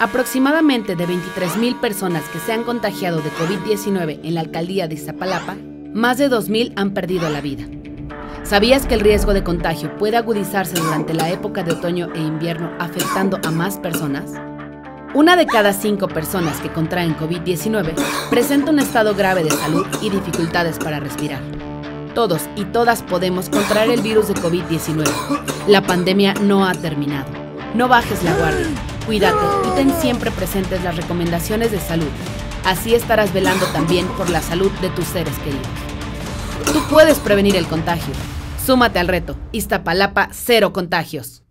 Aproximadamente de 23.000 personas que se han contagiado de COVID-19 en la alcaldía de Iztapalapa, más de 2.000 han perdido la vida. ¿Sabías que el riesgo de contagio puede agudizarse durante la época de otoño e invierno afectando a más personas? Una de cada cinco personas que contraen COVID-19 presenta un estado grave de salud y dificultades para respirar. Todos y todas podemos contraer el virus de COVID-19. La pandemia no ha terminado. No bajes la guardia. Cuídate y ten siempre presentes las recomendaciones de salud. Así estarás velando también por la salud de tus seres queridos. Tú puedes prevenir el contagio. Súmate al reto. Iztapalapa, cero contagios.